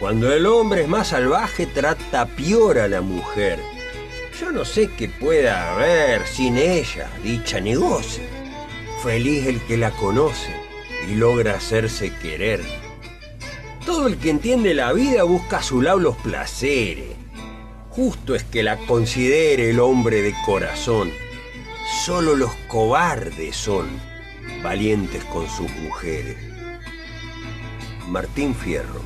Cuando el hombre es más salvaje, trata peor a la mujer. Yo no sé qué pueda haber sin ella, dicha negocio. Feliz el que la conoce y logra hacerse querer. Todo el que entiende la vida busca a su lado los placeres. Justo es que la considere el hombre de corazón. Solo los cobardes son valientes con sus mujeres. Martín Fierro